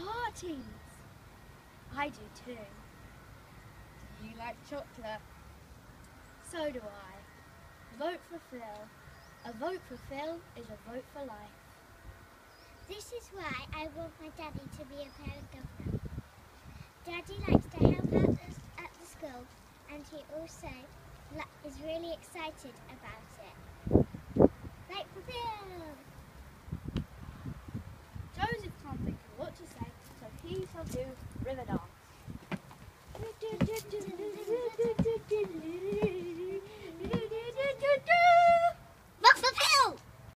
Smarties! I do too. Do you like chocolate? So do I. Vote for Phil. A vote for Phil is a vote for life. This is why I want my daddy to be a parent governor. Daddy likes to help out at the school and he also is really excited about it. To say,